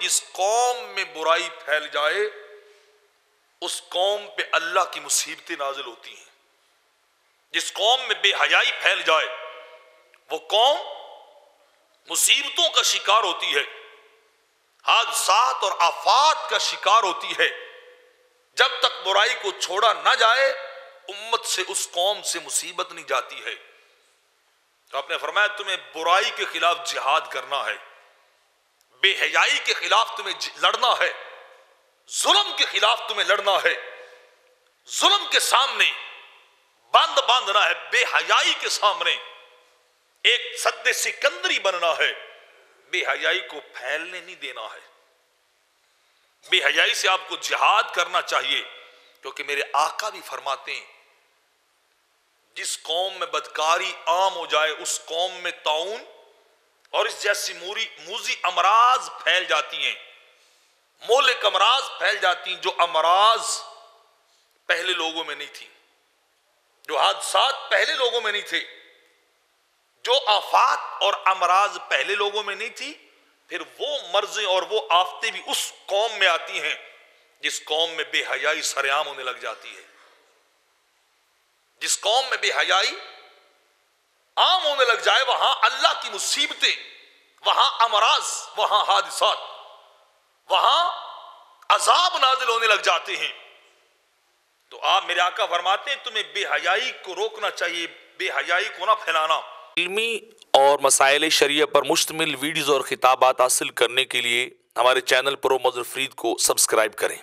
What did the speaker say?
जिस कौम में बुराई फैल जाए, उस कौम पे अल्लाह की मुसीबतें नाजिल होती हैं। जिस कौम में बेहयाई फैल जाए, वो कौम मुसीबतों का शिकार होती है, हादसात और आफात का शिकार होती है। जब तक बुराई को छोड़ा ना जाए, उम्मत से उस कौम से मुसीबत नहीं जाती है। तो आपने फरमाया, तुम्हें बुराई के खिलाफ जिहाद करना है। बेहयाई के खिलाफ तुम्हें लड़ना है। जुल्म के खिलाफ तुम्हें लड़ना है। जुल्म के सामने बंद बांधना है, बेहयाई के सामने। एक सद्दे सिकंदरी बनना है। बेहयाई को फैलने नहीं देना है। बेहयाई से आपको जिहाद करना चाहिए, क्योंकि मेरे आका भी फरमाते हैं, जिस कौम में बदकारी आम हो जाए, उस कौम में ताउन और इस जैसी मूरी, मूजी अमराज फैल जाती हैं। मोलिक अमराज फैल जाती हैं, जो अमराज पहले लोगों में नहीं थी, जो हादसा पहले लोगों में नहीं थे, जो आफात और अमराज पहले लोगों में नहीं थी, फिर वो मर्जें और वो आफते भी उस कौम में आती हैं, जिस कौम में बेहयाई सरेआम होने लग जाती है। जिस कौम में बेहयाई आम होने लग जाए, वहाँ अल्लाह की मुसीबतें, वहाँ अमराज, वहाँ हादसात, वहाँ अजाब नाजिल होने लग जाते हैं। तो आप मेरे आका फरमाते हैं, तुम्हें बेहयाई को रोकना चाहिए, बेहयाई को ना फैलाना। इल्मी और मसाइल शरीय पर मुश्तमिल वीडियोज़ और ख़िताबात हासिल करने के लिए हमारे चैनल प्रो मजर फ्रीद को सब्सक्राइब करें।